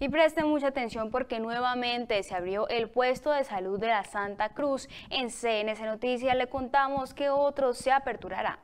Y preste mucha atención porque nuevamente se abrió el puesto de salud de la Santa Cruz. En CNS Noticias le contamos que otros se aperturarán.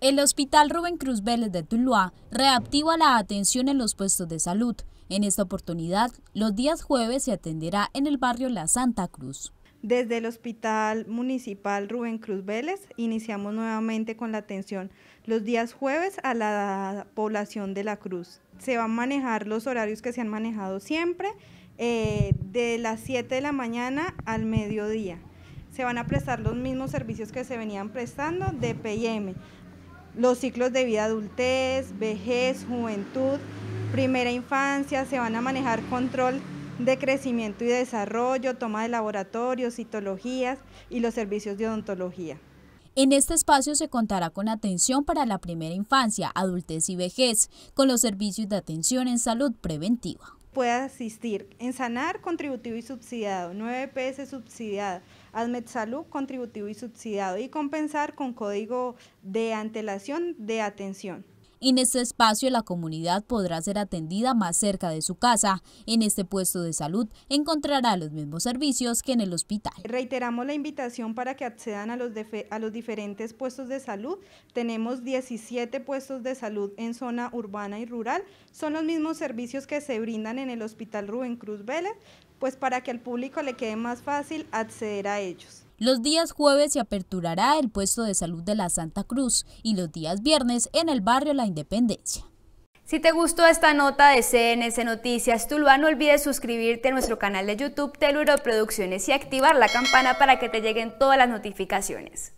El Hospital Rubén Cruz Vélez de Tuluá reactiva la atención en los puestos de salud. En esta oportunidad, los días jueves se atenderá en el barrio La Santa Cruz. Desde el Hospital Municipal Rubén Cruz Vélez iniciamos nuevamente con la atención los días jueves a la población de la Cruz. Se van a manejar los horarios que se han manejado siempre, eh, de las 7 de la mañana al mediodía. Se van a prestar los mismos servicios que se venían prestando de PM, los ciclos de vida adultez, vejez, juventud, primera infancia, se van a manejar control de crecimiento y desarrollo, toma de laboratorios, citologías y los servicios de odontología. En este espacio se contará con atención para la primera infancia, adultez y vejez, con los servicios de atención en salud preventiva. Puede asistir en Sanar contributivo y subsidiado, 9 PS subsidiado, Admet Salud contributivo y subsidiado y compensar con código de antelación de atención. En este espacio la comunidad podrá ser atendida más cerca de su casa. En este puesto de salud encontrará los mismos servicios que en el hospital. Reiteramos la invitación para que accedan a los, diferentes puestos de salud. Tenemos 17 puestos de salud en zona urbana y rural. Son los mismos servicios que se brindan en el Hospital Rubén Cruz Vélez, pues para que al público le quede más fácil acceder a ellos. Los días jueves se aperturará el puesto de salud de la Santa Cruz y los días viernes en el barrio La Independencia. Si te gustó esta nota de CNS Noticias Tuluá, no olvides suscribirte a nuestro canal de YouTube Teluro Producciones y activar la campana para que te lleguen todas las notificaciones.